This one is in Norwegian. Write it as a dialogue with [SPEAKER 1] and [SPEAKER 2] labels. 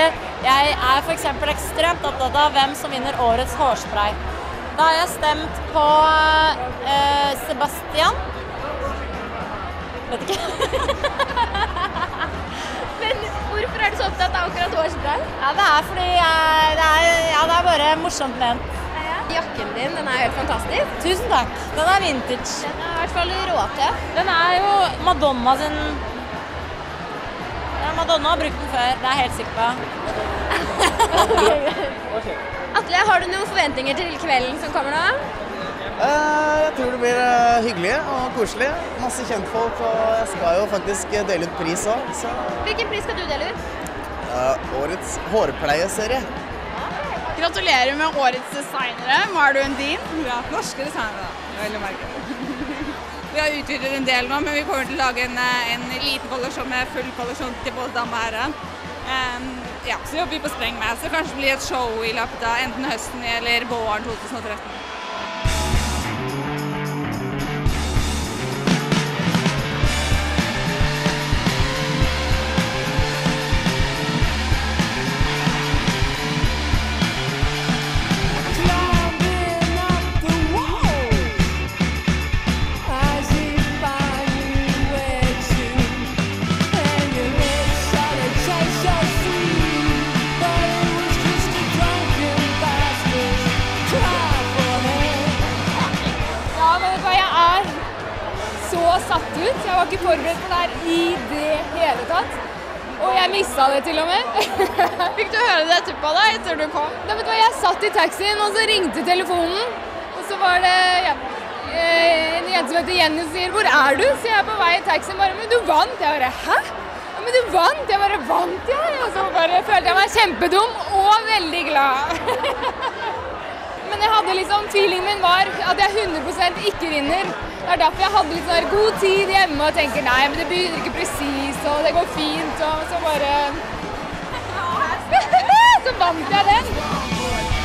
[SPEAKER 1] er f.eks. ekstremt opptatt av hvem som vinner årets hårspray. Da har jeg stemt på eh, Sebastian. Vet ikke.
[SPEAKER 2] Men hvorfor er du så opptatt av akkurat hårspray?
[SPEAKER 1] Ja, det er fordi jeg, det, er, ja, det er bare morsomt ment.
[SPEAKER 2] Jakken din den er helt fantastisk.
[SPEAKER 1] Tusen takk. Den er vintage.
[SPEAKER 2] Den er i hvert fall råtøff.
[SPEAKER 1] Den er jo Madonna sin Madonna har brukt den før, det er jeg helt sikker på.
[SPEAKER 2] Atle, har du noen forventninger til kvelden som kommer nå?
[SPEAKER 3] Eh, Jeg tror det blir eh, hyggelig og koselig. Masse kjentfolk, og jeg skal jo faktisk dele ut pris òg.
[SPEAKER 2] Hvilken pris skal du dele ut?
[SPEAKER 3] eh, årets hårpleieserie.
[SPEAKER 4] Gratulerer med årets designere. Var du en din? Ja, norske designere, da. merkelig. Vi har utvidet en del nå, men vi kommer til å lage en, eh, en liten kollisjon med full kollisjon til både dame og herre. Um, ja, så jobber vi på spreng med, så kanskje det blir et show i løpet av enten høsten eller våren 2013.
[SPEAKER 5] så satt ut. Jeg var ikke forberedt på det her i det hele tatt. Og jeg mista det til og med. Fikk du høre det etterpå da, etter du kom? Da, vet du hva, jeg satt i taxien, og så ringte telefonen. Og så var det ja, eh, en jente som heter Jenny som sier 'Hvor er du?' Så jeg er på vei i taxien bare 'Men du vant!' Jeg bare 'Hæ?' Ja, 'Men du vant!' Jeg bare 'Vant jeg?' Og så bare følte jeg meg kjempedum og veldig glad. Men jeg hadde liksom, feelingen min var at jeg 100% ikke vinner. Det er derfor jeg hadde litt sånn god tid hjemme og tenker nei, men det begynner ikke presis, og det går fint, og så bare Så vant jeg den.